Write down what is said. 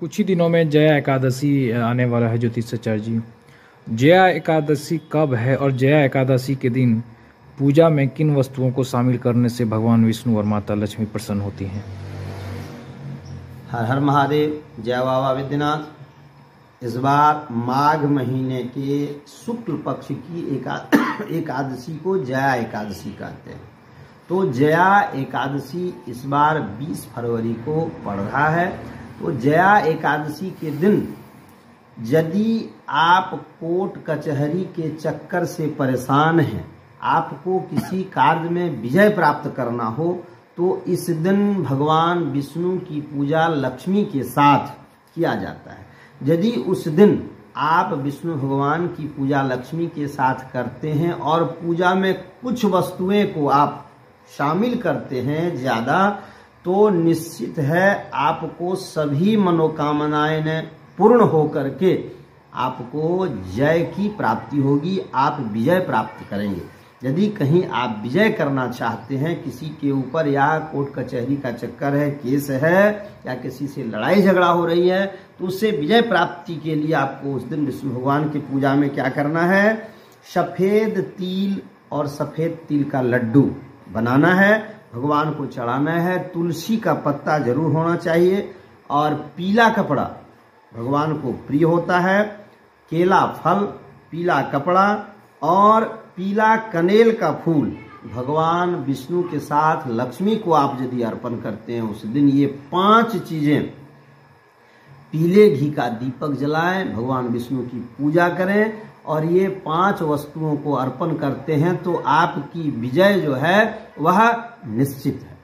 कुछ ही दिनों में जया एकादशी आने वाला है ज्योतिषाचार्य जी। जया एकादशी कब है और जया एकादशी के दिन पूजा में किन वस्तुओं को शामिल करने से भगवान विष्णु और माता लक्ष्मी प्रसन्न होती हैं? हर हर महादेव, जय बाबा विद्यनाथ। इस बार माघ महीने के शुक्ल पक्ष की एका, एकादशी को जया एकादशी कहते हैं। तो जया एकादशी इस बार 20 फरवरी को पड़ रहा है। तो जया एकादशी के दिन यदि आप कोर्ट कचहरी के चक्कर से परेशान हैं, आपको किसी कार्य में विजय प्राप्त करना हो तो इस दिन भगवान विष्णु की पूजा लक्ष्मी के साथ किया जाता है। यदि उस दिन आप विष्णु भगवान की पूजा लक्ष्मी के साथ करते हैं और पूजा में कुछ वस्तुएँ को आप शामिल करते हैं, ज़्यादा तो निश्चित है आपको सभी मनोकामनाएँ पूर्ण होकर के आपको जय की प्राप्ति होगी, आप विजय प्राप्त करेंगे। यदि कहीं आप विजय करना चाहते हैं, किसी के ऊपर या कोर्ट कचहरी का चक्कर है, केस है, या किसी से लड़ाई झगड़ा हो रही है तो उससे विजय प्राप्ति के लिए आपको उस दिन विष्णु भगवान की पूजा में क्या करना है? सफ़ेद तिल और सफ़ेद तिल का लड्डू बनाना है। भगवान को चढ़ाना है, तुलसी का पत्ता ज़रूर होना चाहिए और पीला कपड़ा भगवान को प्रिय होता है, केला फल, पीला कपड़ा और पीला कनेल का फूल। भगवान विष्णु के साथ लक्ष्मी को आप यदि अर्पण करते हैं, उस दिन ये पाँच चीज़ें। पीले घी का दीपक जलाएँ, भगवान विष्णु की पूजा करें और ये पाँच वस्तुओं को अर्पण करते हैं तो आपकी विजय जो है, वह निश्चित है।